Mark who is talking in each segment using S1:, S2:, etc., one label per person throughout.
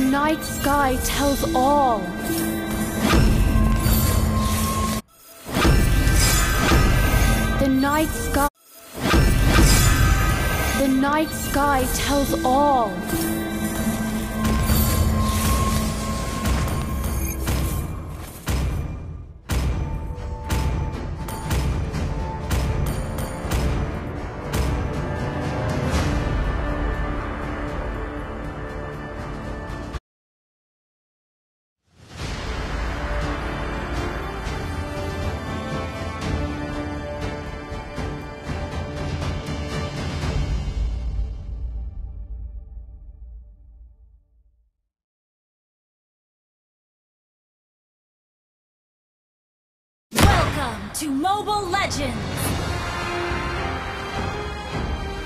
S1: night sky tells all. The night sky. The night sky tells all.
S2: Welcome to Mobile Legends!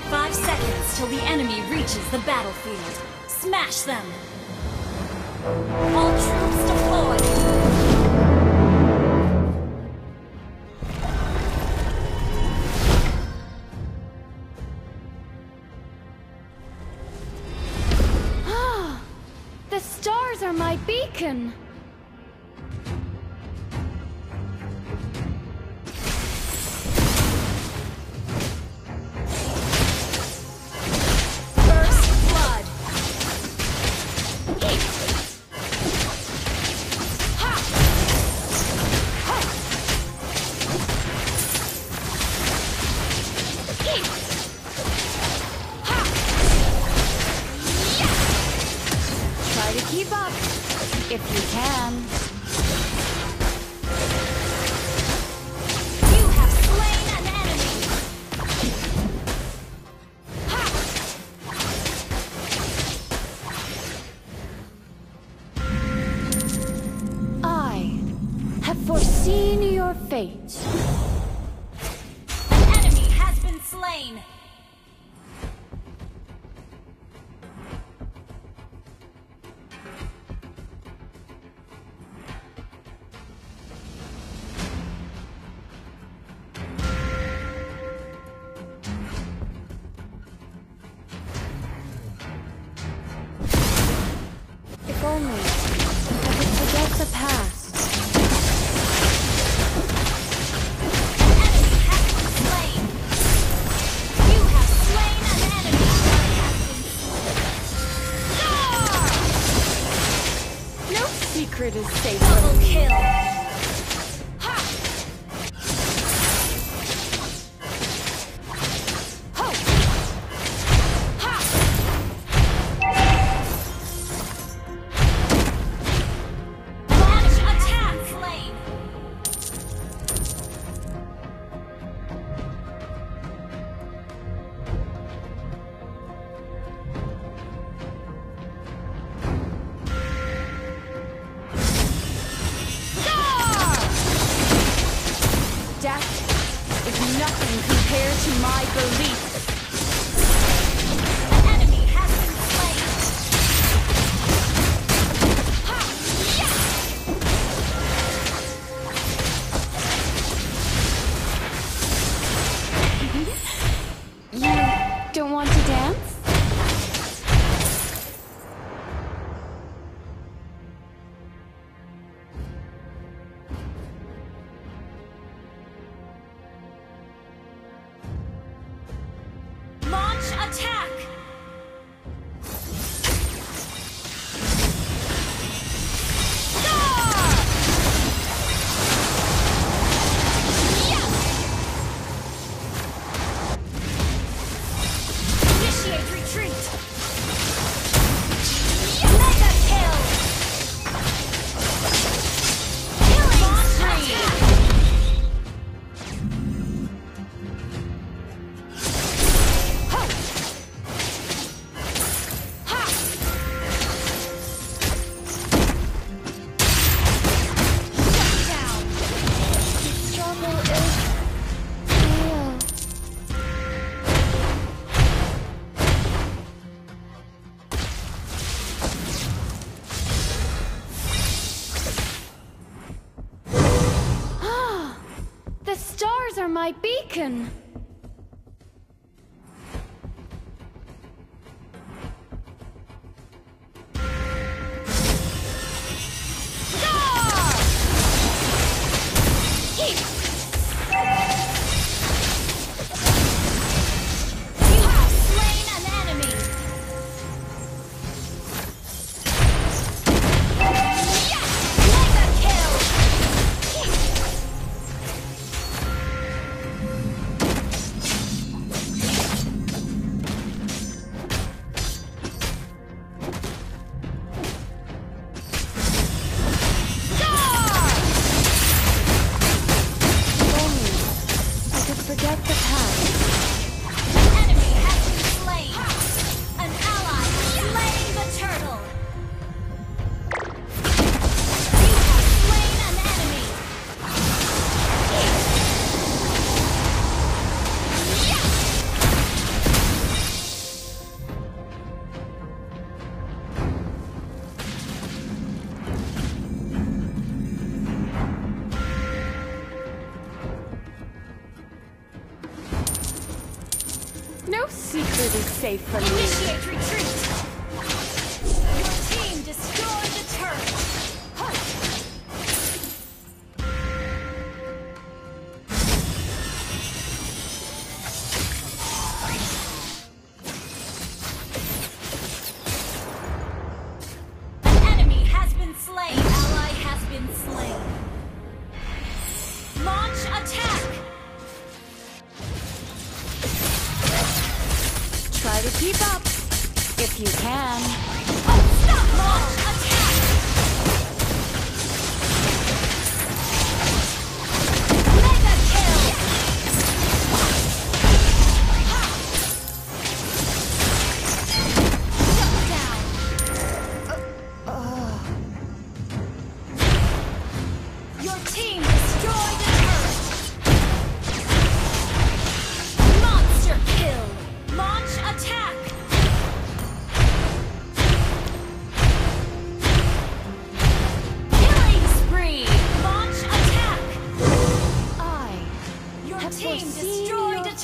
S2: Five seconds till the enemy reaches the battlefield. Smash them! All troops deployed!
S1: Ah, the stars are my beacon.
S2: Been
S1: secret is safe
S2: Double kill!
S1: Nothing compared to my belief.
S2: Attack!
S1: My isn't safe from Initiate me.
S2: Initiate retreat! Your team destroyed!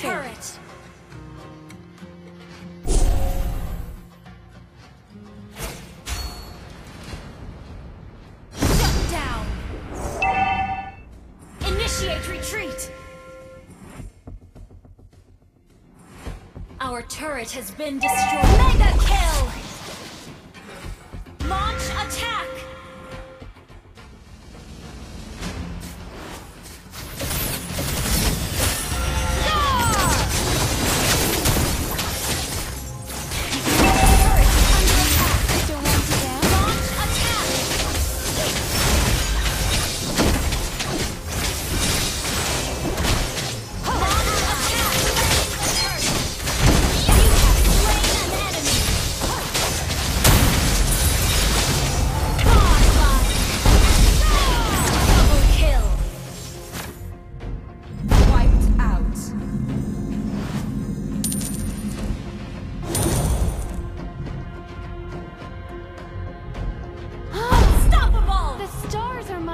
S2: turret. Shut down. Initiate retreat. Our turret has been destroyed. Mega kill!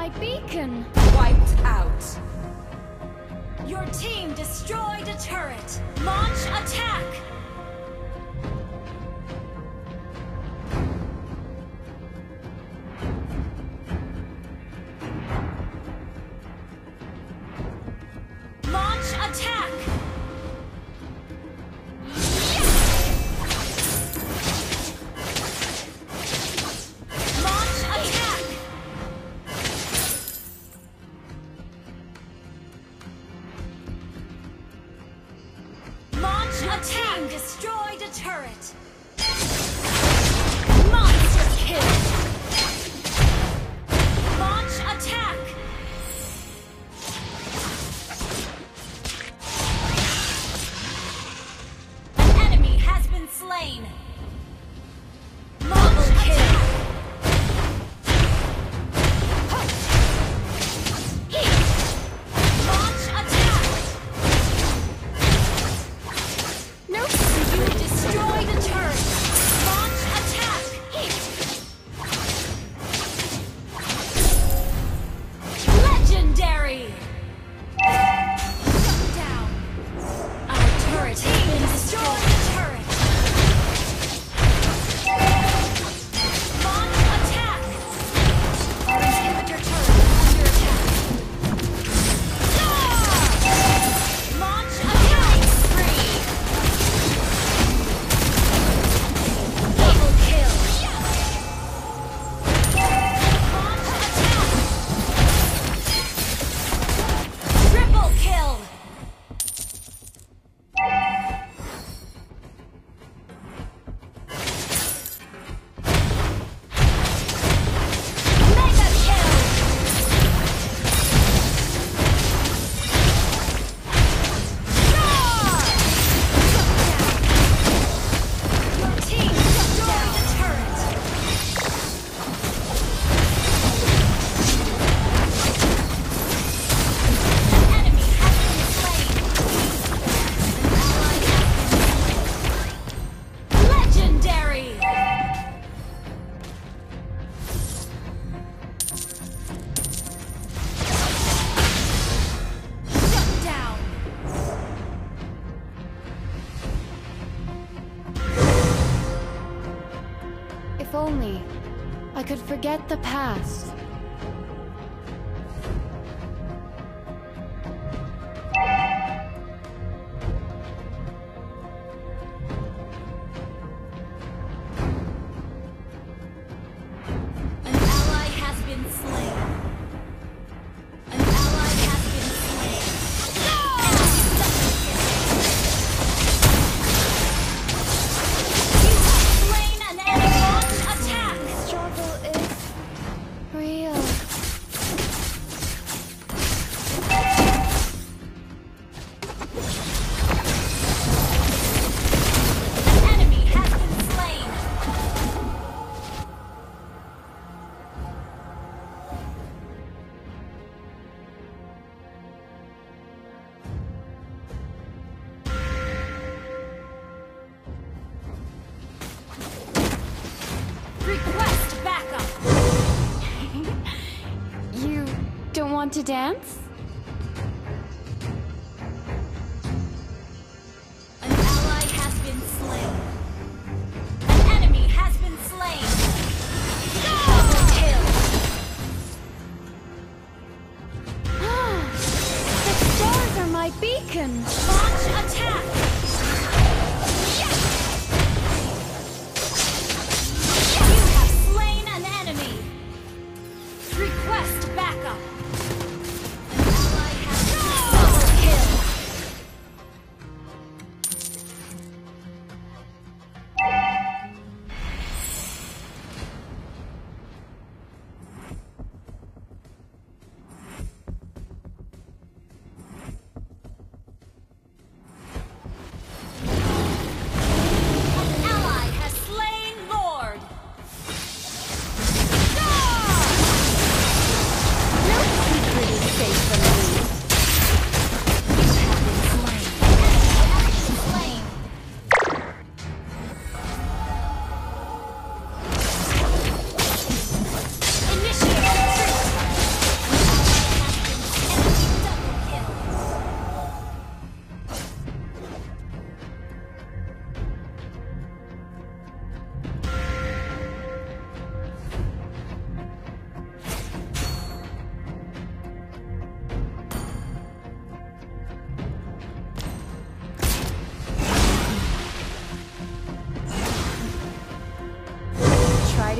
S1: my beacon!
S3: Wiped out.
S2: Your team destroyed a turret. Launch attack! turret. Want to dance?
S1: An ally has been slain. An enemy has been slain. Go! Ah,
S2: the stars are my beacon.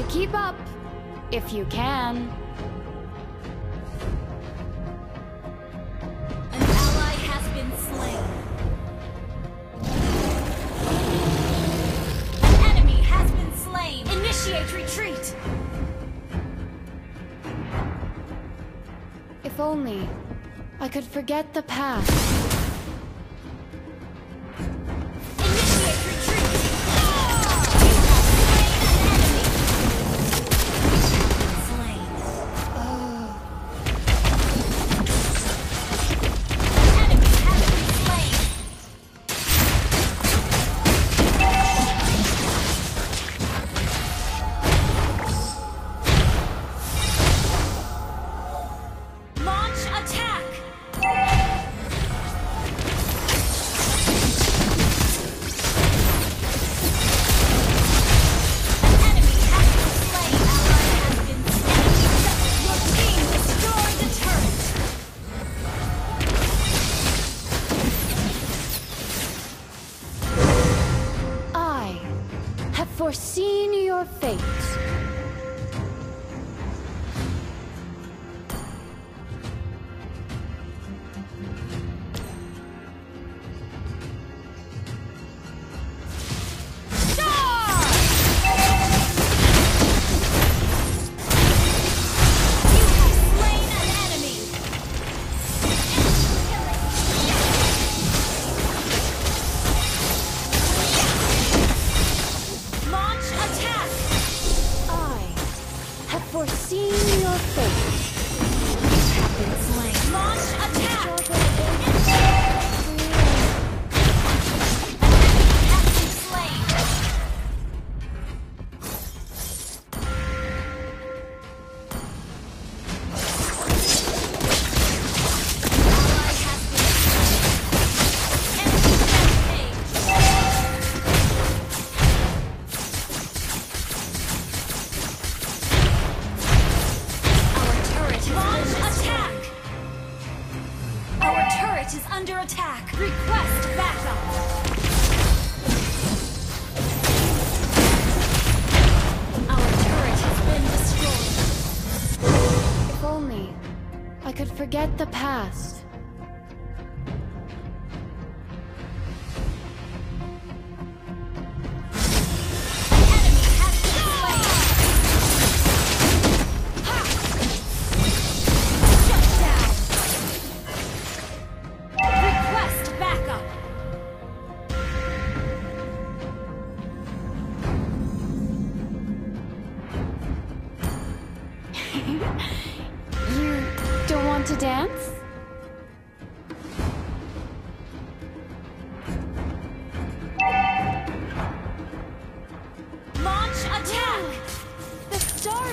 S2: Keep up, if you can.
S1: An ally has been slain. An enemy has been slain. Initiate retreat.
S2: If only I could forget the past.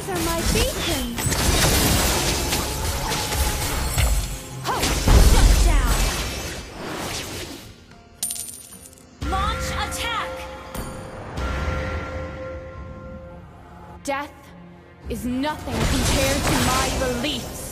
S2: Those are my
S1: beacons. Launch attack.
S2: Death is nothing compared to my beliefs.